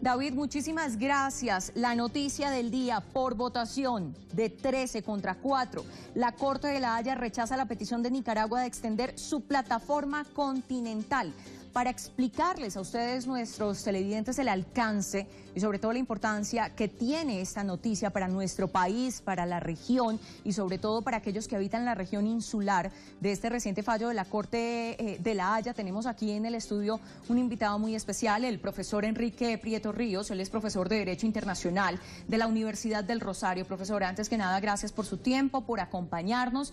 David, muchísimas gracias. La noticia del día por votación de 13 contra 4. La Corte de la Haya rechaza la petición de Nicaragua de extender su plataforma continental para explicarles a ustedes, nuestros televidentes, el alcance y sobre todo la importancia que tiene esta noticia para nuestro país, para la región y sobre todo para aquellos que habitan la región insular de este reciente fallo de la Corte eh, de la Haya. Tenemos aquí en el estudio un invitado muy especial, el profesor Enrique Prieto Ríos. Él es profesor de Derecho Internacional de la Universidad del Rosario. Profesor, antes que nada, gracias por su tiempo, por acompañarnos.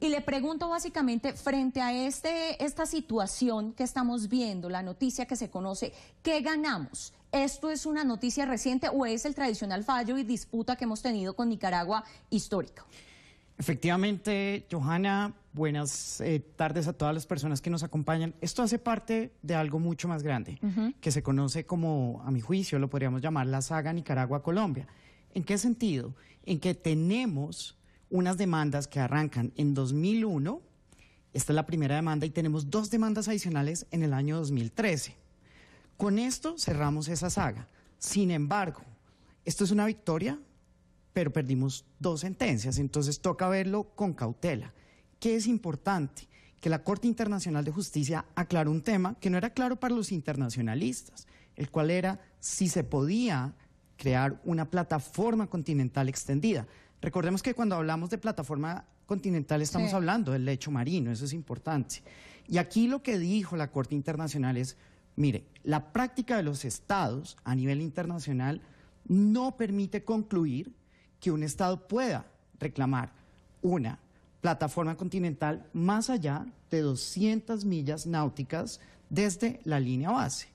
Y le pregunto básicamente, frente a este, esta situación que estamos viendo, la noticia que se conoce, ¿qué ganamos? ¿Esto es una noticia reciente o es el tradicional fallo y disputa que hemos tenido con Nicaragua histórico? Efectivamente, Johanna, buenas eh, tardes a todas las personas que nos acompañan. Esto hace parte de algo mucho más grande, que se conoce como, a mi juicio, lo podríamos llamar la saga Nicaragua-Colombia. ¿En qué sentido? En que tenemos unas demandas que arrancan en 2001, esta es la primera demanda, y tenemos dos demandas adicionales en el año 2013. Con esto cerramos esa saga. Sin embargo, esto es una victoria, pero perdimos dos sentencias, entonces toca verlo con cautela. ¿Qué es importante? Que la Corte Internacional de Justicia aclaró un tema que no era claro para los internacionalistas, el cual era si se podía crear una plataforma continental extendida. Recordemos que cuando hablamos de plataforma continental estamos hablando del lecho marino, eso es importante. Y aquí lo que dijo la Corte Internacional es, mire, la práctica de los estados a nivel internacional no permite concluir que un estado pueda reclamar una plataforma continental más allá de 200 millas náuticas desde la línea base.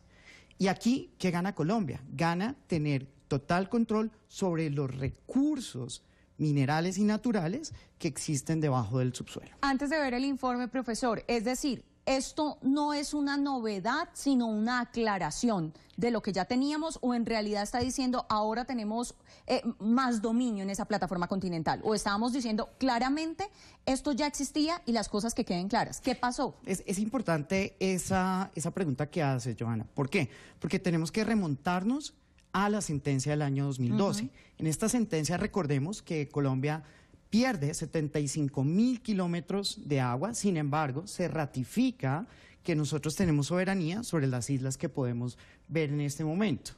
Y aquí, ¿qué gana Colombia? Gana tener total control sobre los recursos minerales y naturales que existen debajo del subsuelo. Antes de ver el informe, profesor, es decir, esto no es una novedad, sino una aclaración de lo que ya teníamos o en realidad está diciendo ahora tenemos eh, más dominio en esa plataforma continental o estábamos diciendo claramente esto ya existía y las cosas que queden claras. ¿Qué pasó? Es, es importante esa, esa pregunta que hace Johanna. ¿Por qué? Porque tenemos que remontarnos a la sentencia del año 2012. En esta sentencia recordemos que Colombia pierde 75 mil kilómetros de agua, sin embargo, se ratifica que nosotros tenemos soberanía sobre las islas que podemos ver en este momento.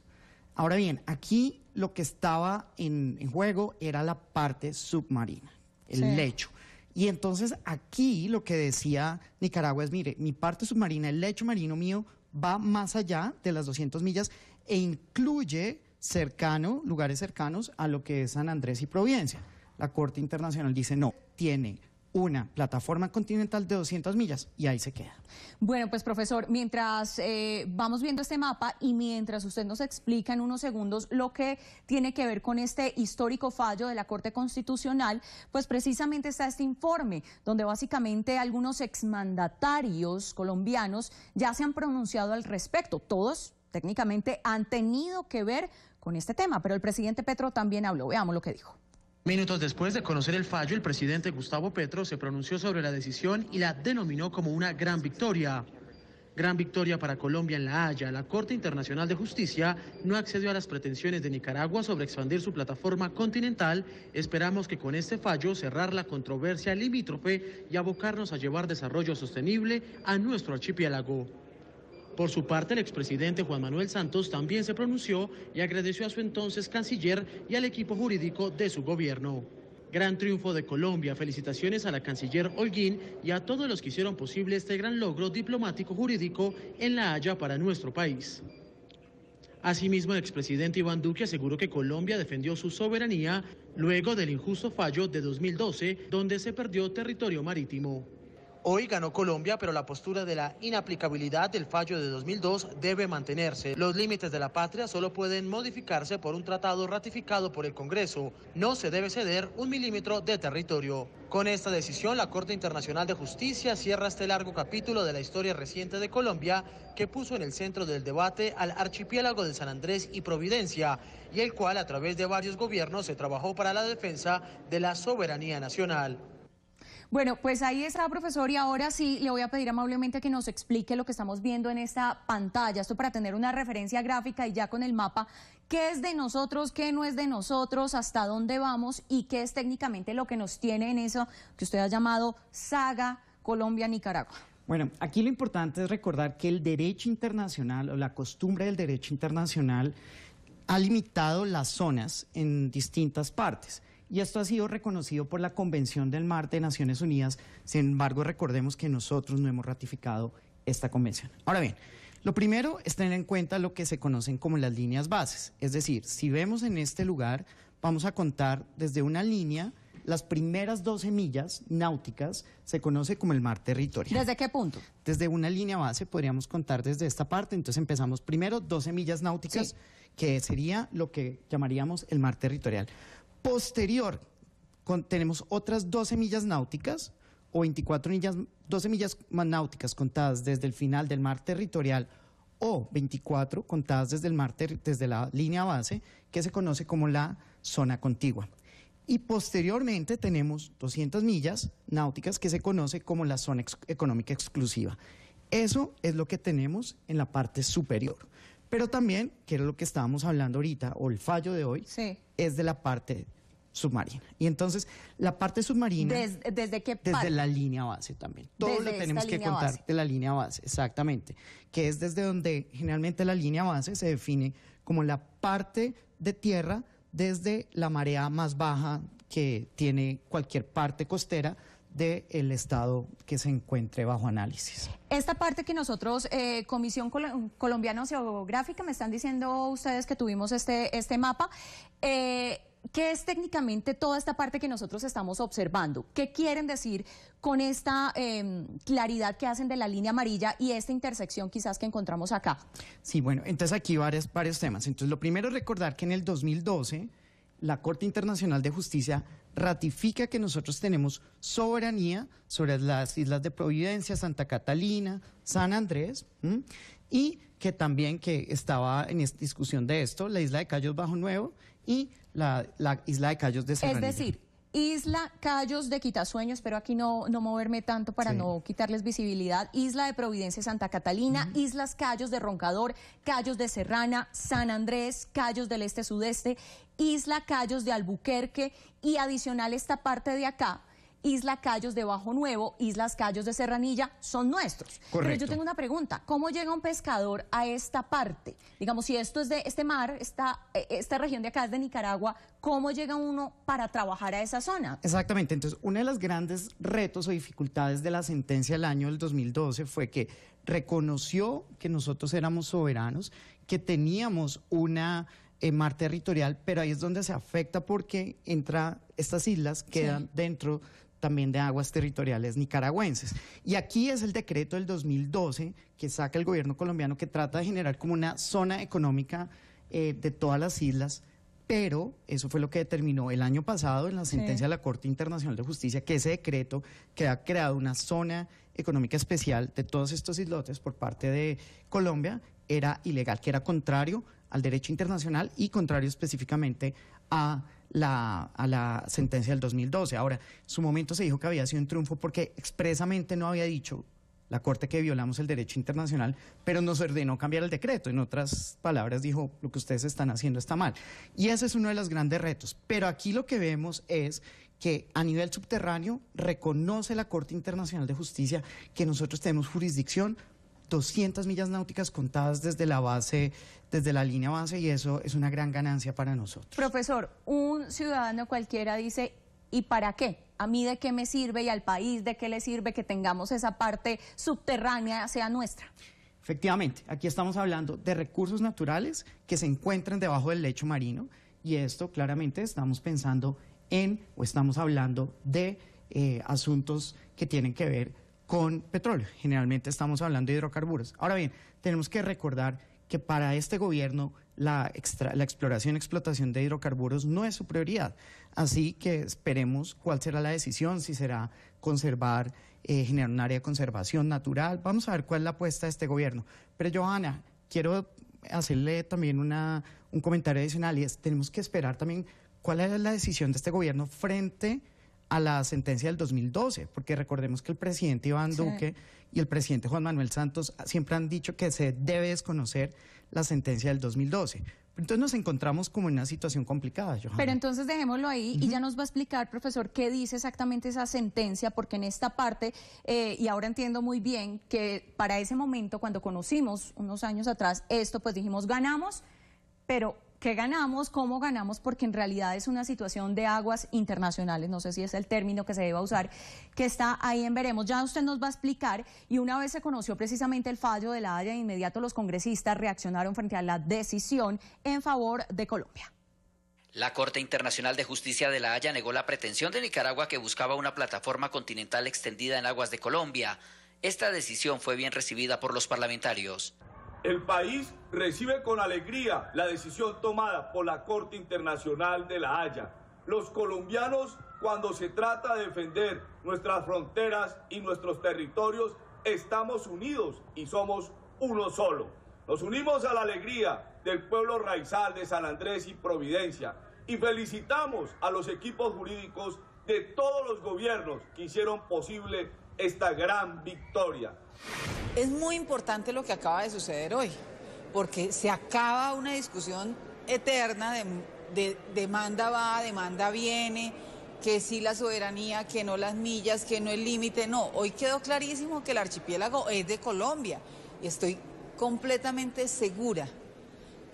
Ahora bien, aquí lo que estaba en, juego era la parte submarina, el lecho. Y entonces aquí lo que decía Nicaragua es, mire, mi parte submarina, el lecho marino mío va más allá de las 200 millas e incluye cercano, lugares cercanos a lo que es San Andrés y Providencia. La Corte Internacional dice no, tiene una plataforma continental de 200 millas y ahí se queda. Bueno, pues profesor, mientras eh, vamos viendo este mapa y mientras usted nos explica en unos segundos lo que tiene que ver con este histórico fallo de la Corte Constitucional, pues precisamente está este informe donde básicamente algunos exmandatarios colombianos ya se han pronunciado al respecto, todos técnicamente han tenido que ver con este tema, pero el presidente Petro también habló. Veamos lo que dijo. Minutos después de conocer el fallo, el presidente Gustavo Petro se pronunció sobre la decisión y la denominó como una gran victoria. Gran victoria para Colombia en La Haya. La Corte Internacional de Justicia no accedió a las pretensiones de Nicaragua sobre expandir su plataforma continental. Esperamos que con este fallo cerrar la controversia limítrofe y abocarnos a llevar desarrollo sostenible a nuestro archipiélago. Por su parte, el expresidente Juan Manuel Santos también se pronunció y agradeció a su entonces canciller y al equipo jurídico de su gobierno. Gran triunfo de Colombia. Felicitaciones a la canciller Holguín y a todos los que hicieron posible este gran logro diplomático jurídico en La Haya para nuestro país. Asimismo, el expresidente Iván Duque aseguró que Colombia defendió su soberanía luego del injusto fallo de 2012, donde se perdió territorio marítimo. Hoy ganó Colombia, pero la postura de la inaplicabilidad del fallo de 2002 debe mantenerse. Los límites de la patria solo pueden modificarse por un tratado ratificado por el Congreso. No se debe ceder un milímetro de territorio. Con esta decisión, la Corte Internacional de Justicia cierra este largo capítulo de la historia reciente de Colombia que puso en el centro del debate al archipiélago de San Andrés y Providencia y el cual a través de varios gobiernos se trabajó para la defensa de la soberanía nacional. Bueno, pues ahí está, profesor, y ahora sí le voy a pedir amablemente que nos explique lo que estamos viendo en esta pantalla, esto para tener una referencia gráfica y ya con el mapa, qué es de nosotros, qué no es de nosotros, hasta dónde vamos y qué es técnicamente lo que nos tiene en eso que usted ha llamado saga Colombia-Nicaragua. Bueno, aquí lo importante es recordar que el derecho internacional o la costumbre del derecho internacional ha limitado las zonas en distintas partes. Y esto ha sido reconocido por la Convención del Mar de Naciones Unidas. Sin embargo, recordemos que nosotros no hemos ratificado esta convención. Ahora bien, lo primero es tener en cuenta lo que se conocen como las líneas bases. Es decir, si vemos en este lugar, vamos a contar desde una línea las primeras 12 millas náuticas se conoce como el mar territorial. ¿Desde qué punto? Desde una línea base podríamos contar desde esta parte. Entonces empezamos primero 12 millas náuticas, que sería lo que llamaríamos el mar territorial. Posterior, tenemos otras 12 millas náuticas o 24 millas, 12 millas náuticas contadas desde el final del mar territorial o 24 contadas desde, el mar desde la línea base, que se conoce como la zona contigua. Y posteriormente tenemos 200 millas náuticas que se conoce como la zona económica exclusiva. Eso es lo que tenemos en la parte superior. Pero también, que era lo que estábamos hablando ahorita, o el fallo de hoy, es de la parte submarina. Y entonces, la parte submarina... ¿Desde, qué parte? Desde la línea base también. Todo lo tenemos que contar de la línea base, exactamente. Que es desde donde generalmente la línea base se define como la parte de tierra desde la marea más baja que tiene cualquier parte costera del estado que se encuentre bajo análisis. Esta parte que nosotros, eh, Comisión Colombiana Oceanográfica, me están diciendo ustedes que tuvimos este, este mapa, eh, ¿qué es técnicamente toda esta parte que nosotros estamos observando? ¿Qué quieren decir con esta em, claridad que hacen de la línea amarilla y esta intersección quizás que encontramos acá? Sí, bueno, entonces aquí varios, varios temas. Entonces, lo primero es recordar que en el 2012 la Corte Internacional de Justicia ratifica que nosotros tenemos soberanía sobre las islas de Providencia, Santa Catalina, San Andrés, y que también que estaba en discusión de esto, la isla de Cayos Bajo Nuevo y la, isla de Cayos de Serranilla. Es decir, Isla Cayos de Quitasueño, espero aquí no, no moverme tanto para no quitarles visibilidad. Isla de Providencia Santa Catalina, Islas Cayos de Roncador, Cayos de Serrana, San Andrés, Cayos del Este Sudeste, Isla Cayos de Albuquerque y adicional esta parte de acá Isla Cayos de Bajo Nuevo, Islas Cayos de Serranilla, son nuestros. Correcto. Pero yo tengo una pregunta, ¿cómo llega un pescador a esta parte? Digamos, si esto es de este mar, esta, eh, esta región de acá es de Nicaragua, ¿cómo llega uno para trabajar a esa zona? Exactamente, entonces uno de los grandes retos o dificultades de la sentencia del año del 2012 fue que reconoció que nosotros éramos soberanos, que teníamos una eh, mar territorial, pero ahí es donde se afecta porque entra estas islas quedan dentro también de aguas territoriales nicaragüenses. Y aquí es el decreto del 2012 que saca el gobierno colombiano que trata de generar como una zona económica eh, de todas las islas, pero eso fue lo que determinó el año pasado en la sentencia de la Corte Internacional de Justicia, que ese decreto que ha creado una zona económica especial de todos estos islotes por parte de Colombia era ilegal, que era contrario al derecho internacional y contrario específicamente a la, a la sentencia del 2012. Ahora, en su momento se dijo que había sido un triunfo porque expresamente no había dicho la Corte que violamos el derecho internacional, pero nos ordenó cambiar el decreto. En otras palabras, dijo, lo que ustedes están haciendo está mal. Y ese es uno de los grandes retos. Pero aquí lo que vemos es que a nivel subterráneo reconoce la Corte Internacional de Justicia que nosotros tenemos jurisdicción 200 millas náuticas contadas desde la base, desde la línea base, y eso es una gran ganancia para nosotros. Profesor, un ciudadano cualquiera dice, ¿y para qué? ¿A mí de qué me sirve y al país de qué le sirve que tengamos esa parte subterránea sea nuestra? Efectivamente, aquí estamos hablando de recursos naturales que se encuentran debajo del lecho marino y esto claramente estamos pensando en o estamos hablando de eh, asuntos que tienen que ver con petróleo. Generalmente estamos hablando de hidrocarburos. Ahora bien, tenemos que recordar que para este gobierno la, la exploración y explotación de hidrocarburos no es su prioridad. Así que esperemos cuál será la decisión, si será conservar, eh, generar un área de conservación natural. Vamos a ver cuál es la apuesta de este gobierno. Pero Johanna, quiero hacerle también una, un comentario adicional y es, tenemos que esperar también cuál es la decisión de este gobierno frente a la sentencia del 2012, porque recordemos que el presidente Iván Duque y el presidente Juan Manuel Santos siempre han dicho que se debe desconocer la sentencia del 2012. Entonces nos encontramos como en una situación complicada. Johanna. Pero entonces dejémoslo ahí y ya nos va a explicar, profesor, qué dice exactamente esa sentencia, porque en esta parte, eh, y ahora entiendo muy bien que para ese momento, cuando conocimos unos años atrás esto, pues dijimos, ganamos, pero ¿Qué ganamos? ¿Cómo ganamos? Porque en realidad es una situación de aguas internacionales, no sé si es el término que se deba usar, que está ahí en veremos. Ya usted nos va a explicar y una vez se conoció precisamente el fallo de la Haya, de inmediato los congresistas reaccionaron frente a la decisión en favor de Colombia. La Corte Internacional de Justicia de La Haya negó la pretensión de Nicaragua que buscaba una plataforma continental extendida en aguas de Colombia. Esta decisión fue bien recibida por los parlamentarios. El país recibe con alegría la decisión tomada por la Corte Internacional de La Haya. Los colombianos, cuando se trata de defender nuestras fronteras y nuestros territorios, estamos unidos y somos uno solo. Nos unimos a la alegría del pueblo raizal de San Andrés y Providencia y felicitamos a los equipos jurídicos de todos los gobiernos que hicieron posible esta gran victoria. Es muy importante lo que acaba de suceder hoy, porque se acaba una discusión eterna de, demanda va, demanda viene, que sí la soberanía, que no las millas, que no el límite. No, hoy quedó clarísimo que el archipiélago es de Colombia y estoy completamente segura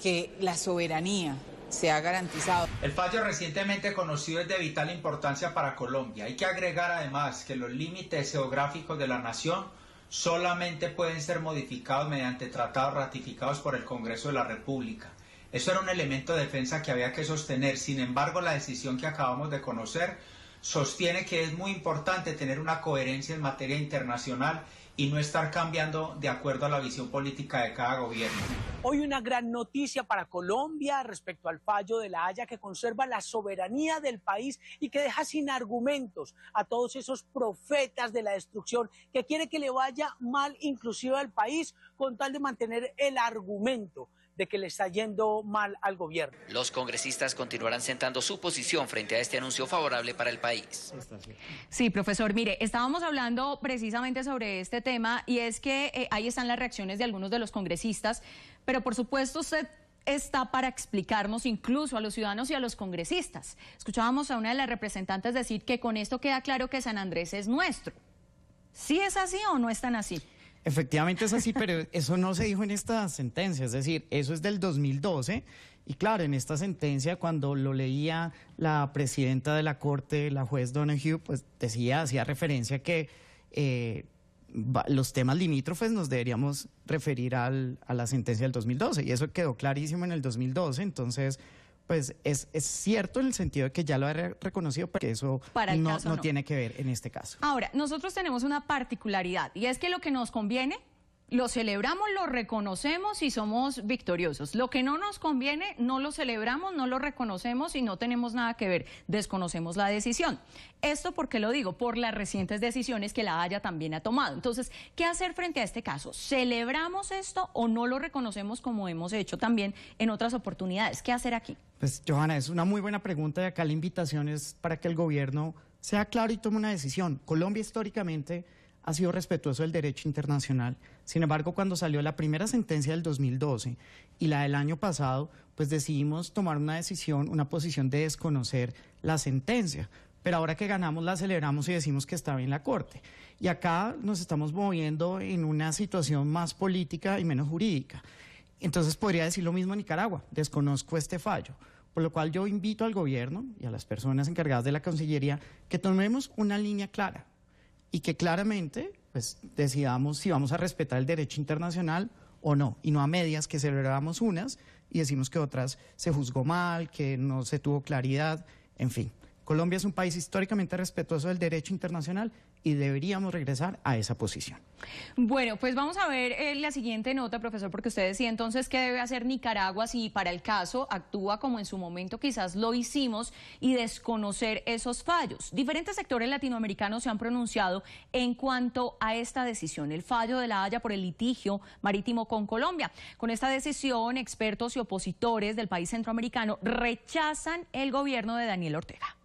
que la soberanía, se ha garantizado. El fallo recientemente conocido es de vital importancia para Colombia. Hay que agregar además que los límites geográficos de la nación solamente pueden ser modificados mediante tratados ratificados por el Congreso de la República. Eso era un elemento de defensa que había que sostener. Sin embargo, la decisión que acabamos de conocer sostiene que es muy importante tener una coherencia en materia internacional y no estar cambiando de acuerdo a la visión política de cada gobierno. Hoy una gran noticia para Colombia respecto al fallo de la Haya que conserva la soberanía del país y que deja sin argumentos a todos esos profetas de la destrucción que quiere que le vaya mal inclusive al país con tal de mantener el argumento de que le está yendo mal al gobierno. Los congresistas continuarán sentando su posición frente a este anuncio favorable para el país. Sí, profesor, mire, estábamos hablando precisamente sobre este tema y es que eh, ahí están las reacciones de algunos de los congresistas, pero por supuesto usted está para explicarnos incluso a los ciudadanos y a los congresistas. Escuchábamos a una de las representantes decir que con esto queda claro que San Andrés es nuestro. ¿Sí es así o no es tan así? Efectivamente es así, pero eso no se dijo en esta sentencia, es decir, eso es del 2012 y claro, en esta sentencia cuando lo leía la presidenta de la Corte, la juez Donahue, pues decía, hacía referencia que eh, los temas limítrofes nos deberíamos referir al, a la sentencia del 2012 y eso quedó clarísimo en el 2012, entonces pues es, cierto en el sentido de que ya lo ha reconocido, pero que eso no, no, tiene que ver en este caso. Ahora, nosotros tenemos una particularidad y es que lo que nos conviene lo celebramos, lo reconocemos y somos victoriosos. Lo que no nos conviene, no lo celebramos, no lo reconocemos y no tenemos nada que ver, desconocemos la decisión. Esto porque lo digo, por las recientes decisiones que la Haya también ha tomado. Entonces, ¿qué hacer frente a este caso? ¿Celebramos esto o no lo reconocemos como hemos hecho también en otras oportunidades? ¿Qué hacer aquí? Pues, Johanna, es una muy buena pregunta y acá la invitación es para que el gobierno sea claro y tome una decisión. Colombia históricamente ha sido respetuoso del derecho internacional. Sin embargo, cuando salió la primera sentencia del 2012 y la del año pasado, pues decidimos tomar una decisión, una posición de desconocer la sentencia. Pero ahora que ganamos la celebramos y decimos que estaba en la Corte. Y acá nos estamos moviendo en una situación más política y menos jurídica. Entonces podría decir lo mismo en Nicaragua, desconozco este fallo. Por lo cual yo invito al gobierno y a las personas encargadas de la Cancillería que tomemos una línea clara y que claramente pues, decidamos si vamos a respetar el derecho internacional o no, y no a medias que celebramos unas y decimos que otras se juzgó mal, que no se tuvo claridad, en fin. Colombia es un país históricamente respetuoso del derecho internacional y deberíamos regresar a esa posición. Bueno, pues vamos a ver eh, la siguiente nota, profesor, porque usted decía entonces qué debe hacer Nicaragua si para el caso actúa como en su momento quizás lo hicimos y desconocer esos fallos. Diferentes sectores latinoamericanos se han pronunciado en cuanto a esta decisión, el fallo de la Haya por el litigio marítimo con Colombia. Con esta decisión, expertos y opositores del país centroamericano rechazan el gobierno de Daniel Ortega.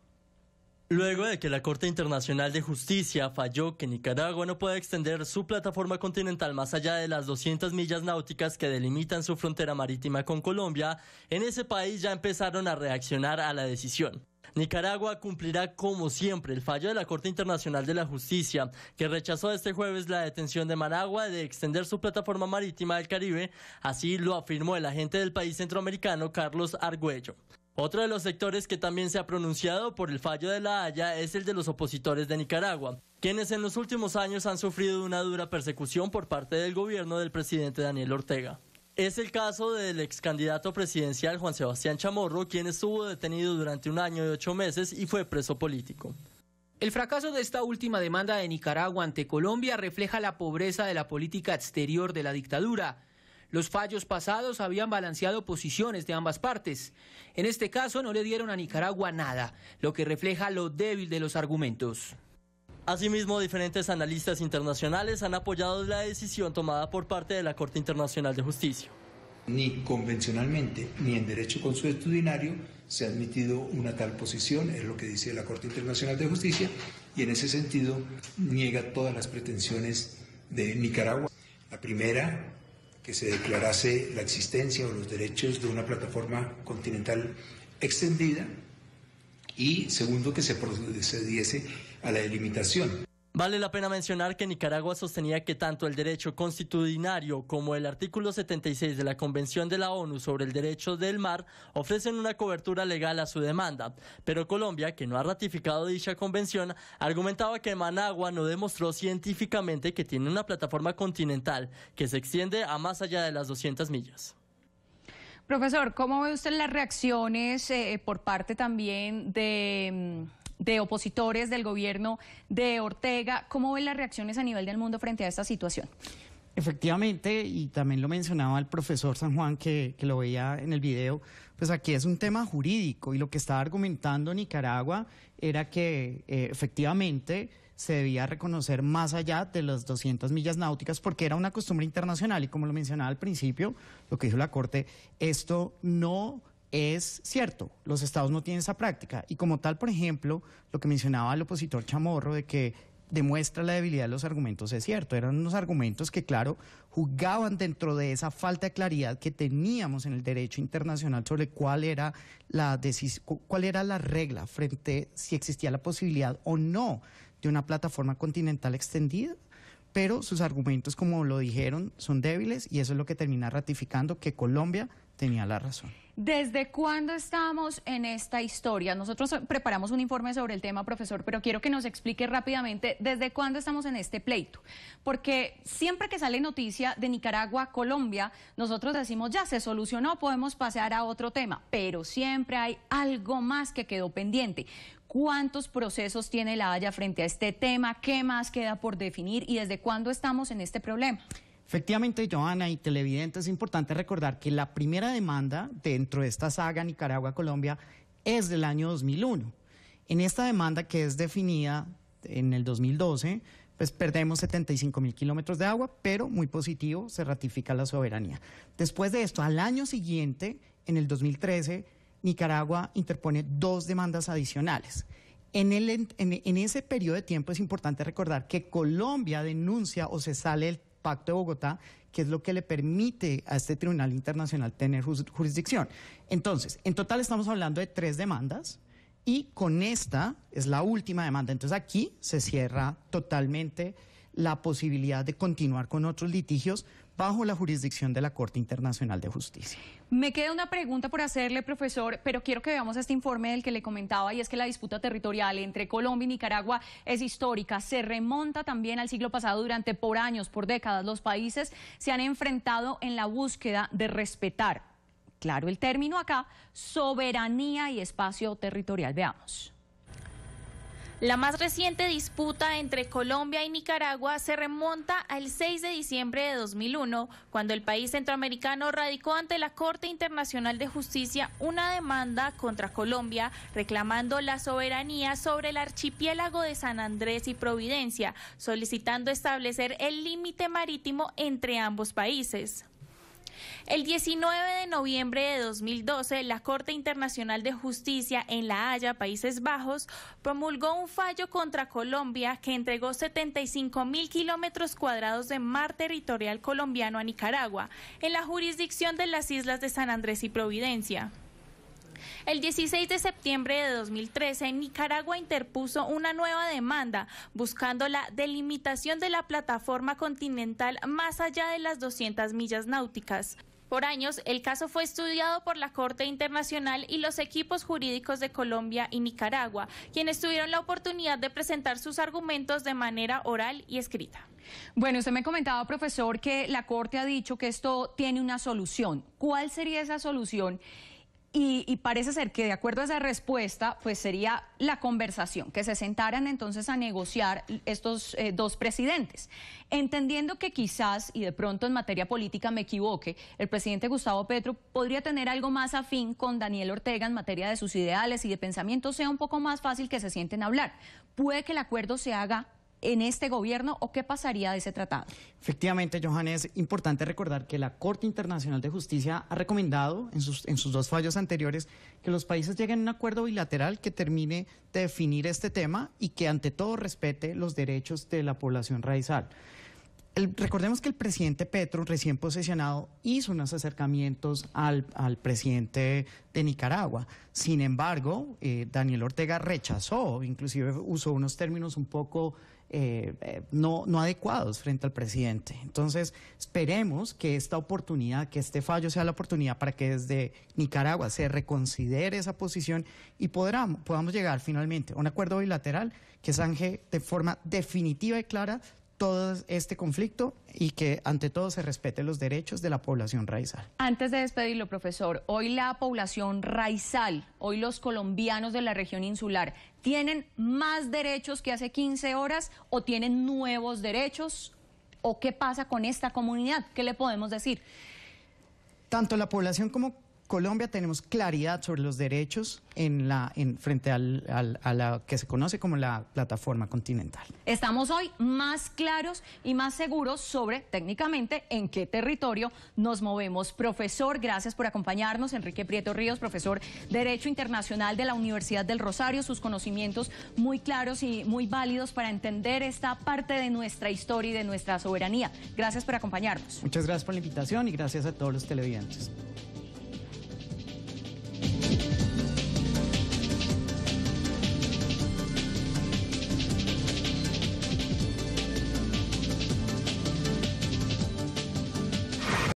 Luego de que la Corte Internacional de Justicia falló que Nicaragua no puede extender su plataforma continental más allá de las 200 millas náuticas que delimitan su frontera marítima con Colombia, en ese país ya empezaron a reaccionar a la decisión. Nicaragua cumplirá como siempre el fallo de la Corte Internacional de la Justicia, que rechazó este jueves la detención de Managua de extender su plataforma marítima del Caribe, así lo afirmó el agente del país centroamericano Carlos Argüello. Otro de los sectores que también se ha pronunciado por el fallo de la Haya es el de los opositores de Nicaragua, quienes en los últimos años han sufrido una dura persecución por parte del gobierno del presidente Daniel Ortega. Es el caso del ex candidato presidencial Juan Sebastián Chamorro, quien estuvo detenido durante un año y ocho meses y fue preso político. El fracaso de esta última demanda de Nicaragua ante Colombia refleja la pobreza de la política exterior de la dictadura. Los fallos pasados habían balanceado posiciones de ambas partes. En este caso no le dieron a Nicaragua nada, lo que refleja lo débil de los argumentos. Asimismo, diferentes analistas internacionales han apoyado la decisión tomada por parte de la Corte Internacional de Justicia. Ni convencionalmente ni en derecho consuetudinario se ha admitido una tal posición, es lo que dice la Corte Internacional de Justicia, y en ese sentido niega todas las pretensiones de Nicaragua. La primera que se declarase la existencia o los derechos de una plataforma continental extendida y segundo que se procediese a la delimitación. Vale la pena mencionar que Nicaragua sostenía que tanto el derecho constitucionario como el artículo 76 de la Convención de la ONU sobre el Derecho del Mar ofrecen una cobertura legal a su demanda, pero Colombia, que no ha ratificado dicha convención, argumentaba que Managua no demostró científicamente que tiene una plataforma continental que se extiende a más allá de las 200 millas. Profesor, ¿cómo ve usted las reacciones eh, por parte también de mm, de opositores del gobierno de Ortega. ¿Cómo ven las reacciones a nivel del mundo frente a esta situación? Efectivamente, y también lo mencionaba el profesor San Juan que, lo veía en el video, pues aquí es un tema jurídico y lo que estaba argumentando Nicaragua era que eh, efectivamente se debía reconocer más allá de las 200 millas náuticas porque era una costumbre internacional y como lo mencionaba al principio, lo que dijo la Corte, esto no es cierto, los estados no tienen esa práctica. Y como tal, por ejemplo, lo que mencionaba el opositor Chamorro de que demuestra la debilidad de los argumentos es cierto. Eran unos argumentos que, claro, jugaban dentro de esa falta de claridad que teníamos en el derecho internacional sobre cuál era la, cuál era la regla frente si existía la posibilidad o no de una plataforma continental extendida. Pero sus argumentos, como lo dijeron, son débiles y eso es lo que termina ratificando que Colombia tenía la razón. ¿Desde cuándo estamos en esta historia? Nosotros preparamos un informe sobre el tema, profesor, pero quiero que nos explique rápidamente desde cuándo estamos en este pleito. Porque siempre que sale noticia de Nicaragua, Colombia, nosotros decimos ya se solucionó, podemos pasar a otro tema, pero siempre hay algo más que quedó pendiente. ¿Cuántos procesos tiene la Haya frente a este tema? ¿Qué más queda por definir? ¿Y desde cuándo estamos en este problema? Efectivamente, Joana y televidentes, es importante recordar que la primera demanda dentro de esta saga Nicaragua-Colombia es del año 2001. En esta demanda que es definida en el 2012, pues perdemos 75 mil kilómetros de agua, pero muy positivo, se ratifica la soberanía. Después de esto, al año siguiente, en el 2013, Nicaragua interpone dos demandas adicionales. En, en, ese periodo de tiempo es importante recordar que Colombia denuncia o se sale el Pacto de Bogotá, que es lo que le permite a este Tribunal Internacional tener jurisdicción. Entonces, en total estamos hablando de tres demandas y con esta es la última demanda. Entonces aquí se cierra totalmente la posibilidad de continuar con otros litigios bajo la jurisdicción de la Corte Internacional de Justicia. Me queda una pregunta por hacerle, profesor, pero quiero que veamos este informe del que le comentaba y es que la disputa territorial entre Colombia y Nicaragua es histórica, se remonta también al siglo pasado durante por años, por décadas. Los países se han enfrentado en la búsqueda de respetar, claro el término acá, soberanía y espacio territorial. Veamos. La más reciente disputa entre Colombia y Nicaragua se remonta al 6 de diciembre de 2001, cuando el país centroamericano radicó ante la Corte Internacional de Justicia una demanda contra Colombia reclamando la soberanía sobre el archipiélago de San Andrés y Providencia, solicitando establecer el límite marítimo entre ambos países. El 19 de noviembre de 2012, la Corte Internacional de Justicia en La Haya, Países Bajos, promulgó un fallo contra Colombia que entregó 75 mil kilómetros cuadrados de mar territorial colombiano a Nicaragua, en la jurisdicción de las islas de San Andrés y Providencia. El 16 de septiembre de 2013, Nicaragua interpuso una nueva demanda buscando la delimitación de la plataforma continental más allá de las 200 millas náuticas. Por años, el caso fue estudiado por la Corte Internacional y los equipos jurídicos de Colombia y Nicaragua, quienes tuvieron la oportunidad de presentar sus argumentos de manera oral y escrita. Bueno, usted me comentaba, profesor, que la Corte ha dicho que esto tiene una solución. ¿Cuál sería esa solución? Y, parece ser que de acuerdo a esa respuesta, pues sería la conversación, que se sentaran entonces a negociar estos eh, dos presidentes. Entendiendo que quizás, y de pronto en materia política me equivoque, el presidente Gustavo Petro podría tener algo más afín con Daniel Ortega en materia de sus ideales y de pensamiento, sea un poco más fácil que se sienten a hablar. Puede que el acuerdo se haga en este gobierno o qué pasaría de ese tratado? Efectivamente, Johan, es importante recordar que la Corte Internacional de Justicia ha recomendado en sus, dos fallos anteriores que los países lleguen a un acuerdo bilateral que termine de definir este tema y que ante todo respete los derechos de la población raizal. recordemos que el presidente Petro, recién posesionado, hizo unos acercamientos al, al presidente de Nicaragua. Sin embargo, eh, Daniel Ortega rechazó, inclusive usó unos términos un poco eh, eh, no, no adecuados frente al presidente. Entonces, esperemos que esta oportunidad, que este fallo sea la oportunidad para que desde Nicaragua se reconsidere esa posición y podamos, podamos llegar finalmente a un acuerdo bilateral que zanje de forma definitiva y clara todo este conflicto y que ante todo se respeten los derechos de la población raizal. Antes de despedirlo, profesor, hoy la población raizal, hoy los colombianos de la región insular, ¿tienen más derechos que hace 15 horas o tienen nuevos derechos? ¿O qué pasa con esta comunidad? ¿Qué le podemos decir? Tanto la población como Colombia tenemos claridad sobre los derechos en la, en, frente al, a la que se conoce como la plataforma continental. Estamos hoy más claros y más seguros sobre técnicamente en qué territorio nos movemos. Profesor, gracias por acompañarnos. Enrique Prieto Ríos, profesor Derecho Internacional de la Universidad del Rosario. Sus conocimientos muy claros y muy válidos para entender esta parte de nuestra historia y de nuestra soberanía. Gracias por acompañarnos. Muchas gracias por la invitación y gracias a todos los televidentes.